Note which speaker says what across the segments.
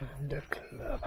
Speaker 1: the club.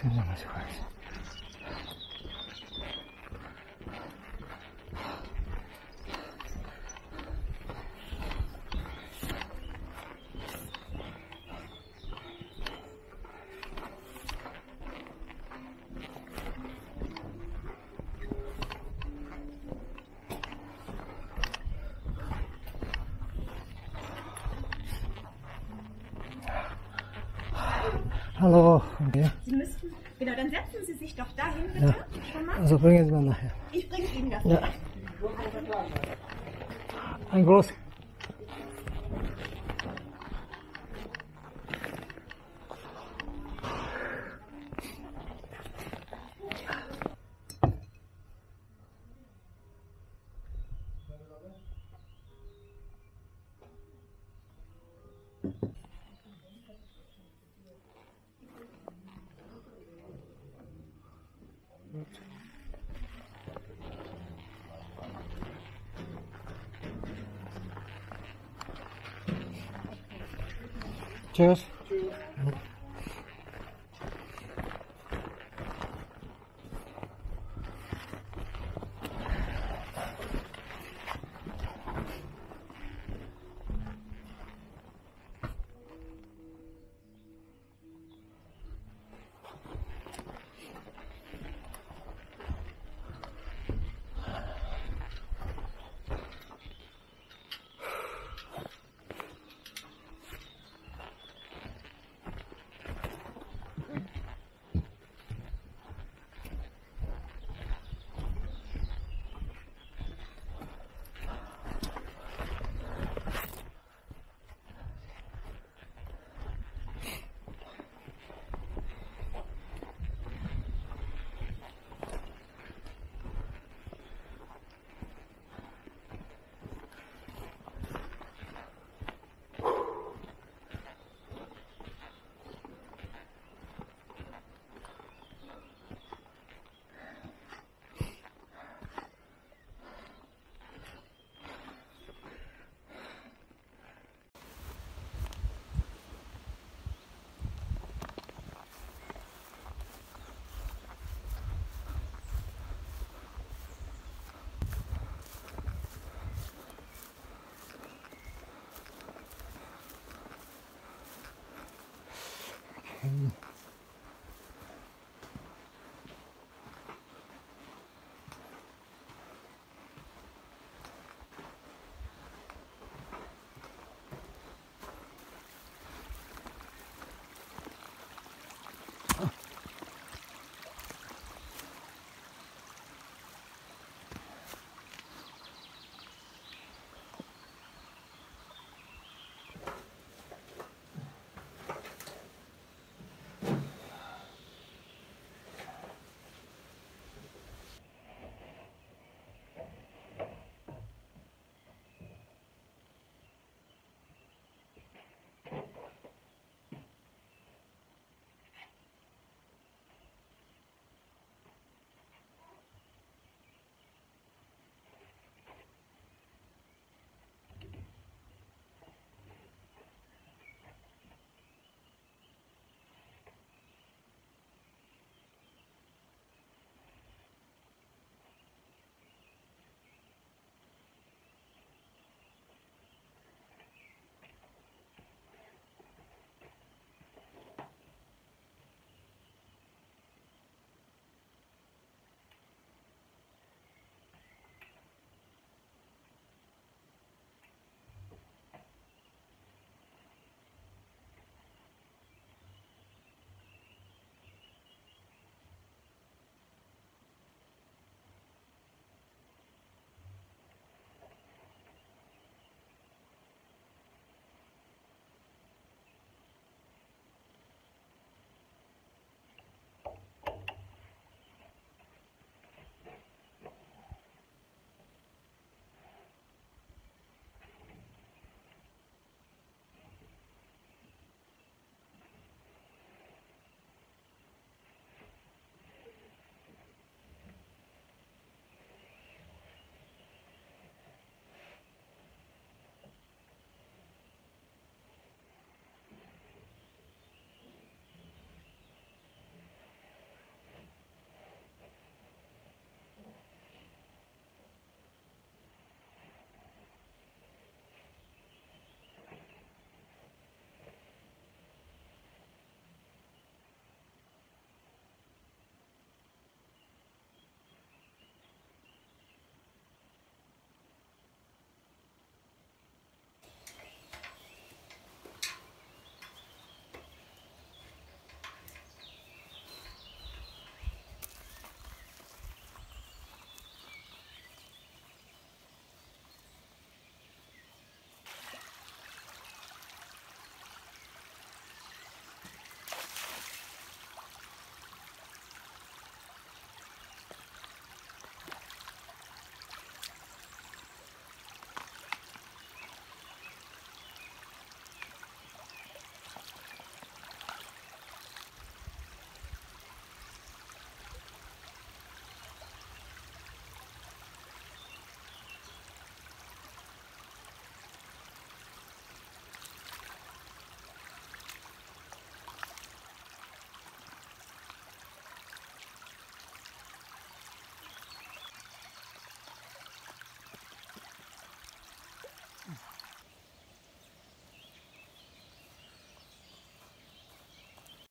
Speaker 1: 真他妈喜欢 Hallo. Okay.
Speaker 2: Sie müssten, genau, dann setzen Sie sich doch dahin, bitte.
Speaker 1: Ja.
Speaker 2: Schon mal.
Speaker 1: Also bringen Sie mal nachher.
Speaker 2: Ich bringe Ihnen das.
Speaker 1: Ja. Ein groß. Cheers. Hmm.